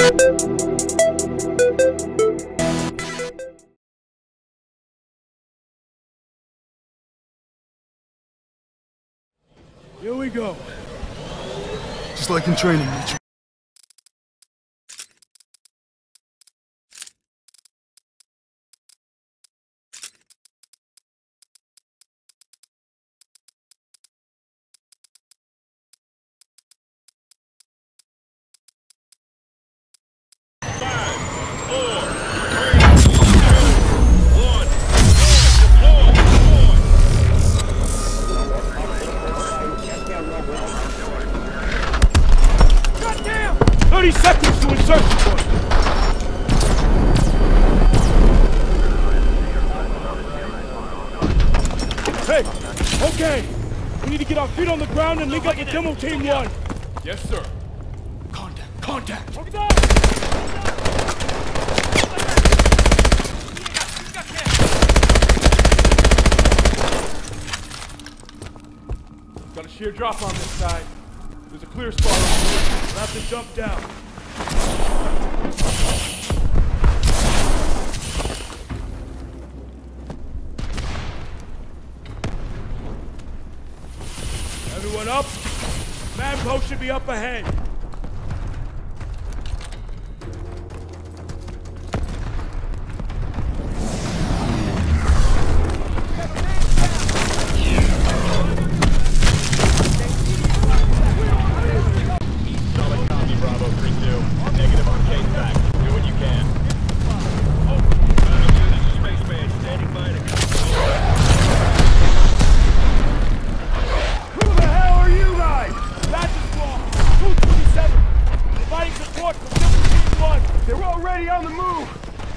Here we go. Just like in training. Hey, okay. We need to get our feet on the ground and link up with Demo Team 1. Yes, sir. Contact, contact! Look at that! Got a sheer drop on this side. There's a clear spot. We'll have to jump down. Everyone up? Man post should be up ahead.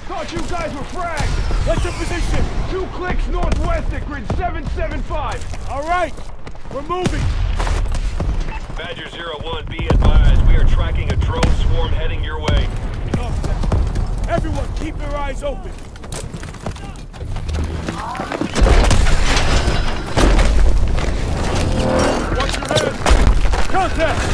Thought you guys were fragged! What's your position? Two clicks northwest at grid 775! All right. We're moving. Badger 01, be advised. We are tracking a drone swarm heading your way. Everyone, keep your eyes open. Watch your head. Contact!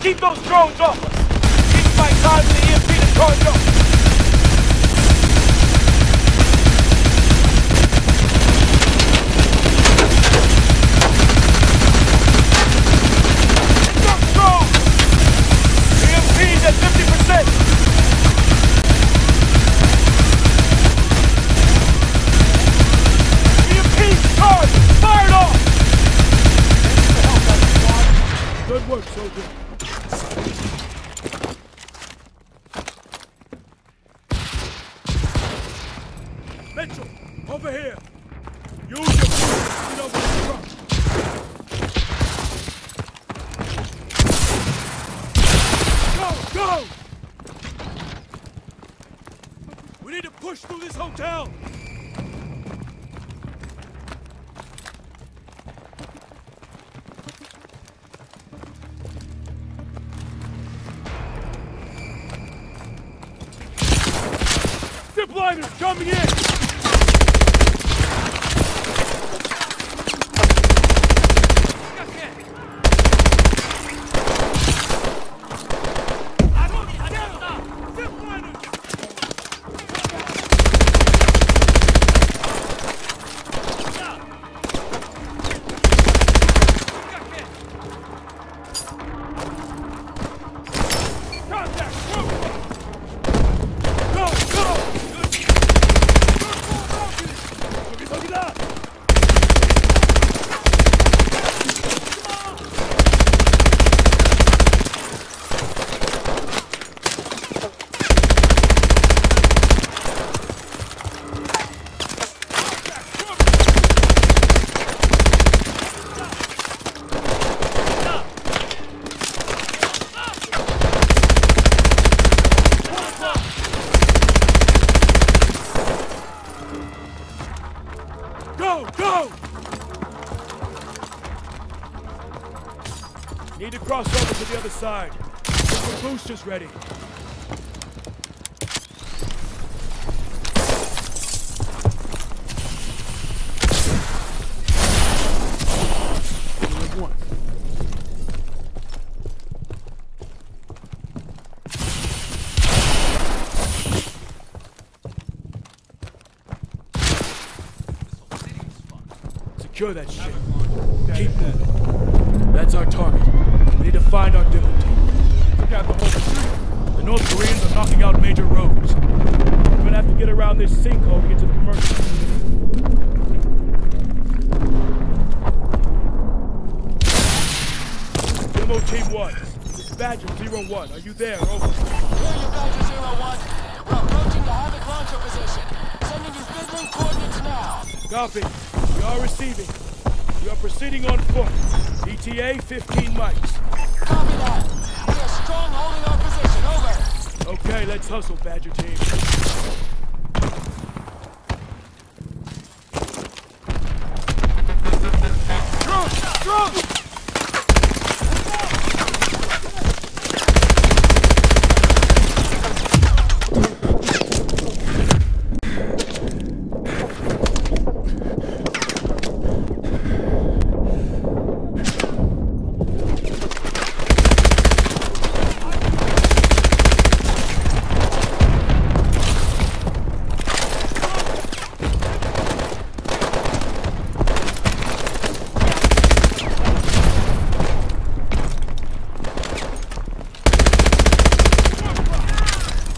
Keep those drones off us! Keep my time in the EMP to charge up! Mitchell, over here. Use your. Get over the truck. Go, go! We need to push through this hotel. Zipliners coming in! The other side. Get some boosters ready. Secure that shit. Keep moving. That's our target. We need to find our demo team. Took out the whole street. The North Koreans are knocking out major roads. We're gonna have to get around this sinkhole to get to the commercial. Demo Team 1. It's Badger 01. Are you there? Over. Here you Badger Zero One. We're approaching the Havoc launcher position. Sending you Vidlink coordinates now. Copy. We are receiving. We are proceeding on foot. ETA 15 mics. Copy that. We are strong holding our position. Over. Okay, let's hustle, Badger Team. Drone! Drone!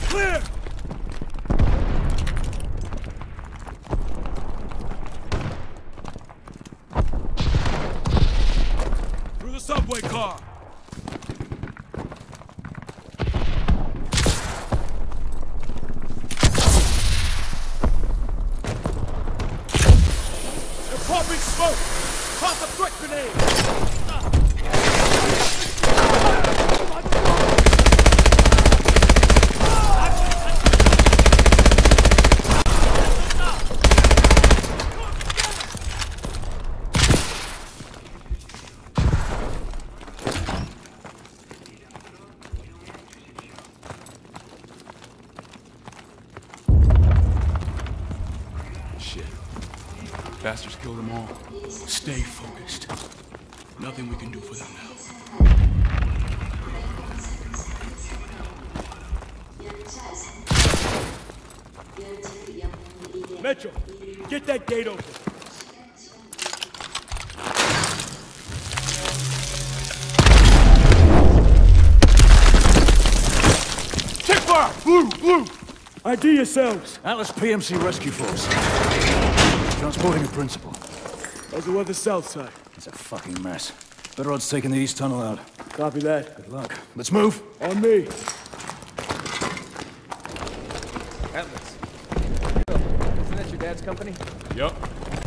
Clear! Through the subway car. They're popping smoke! Pop a quick grenade! Shit. Bastards killed them all. Stay focused. Nothing we can do for them now. Metro, get that gate open. Check fire! Blue! Blue! ID yourselves. Atlas PMC Rescue Force. Transporting a principal. How's the weather south side? It's a fucking mess. Better odds taking the east tunnel out. Copy that. Good luck. Let's move. On me. Atlas. Isn't that your dad's company? Yup.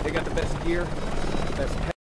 They got the best gear, best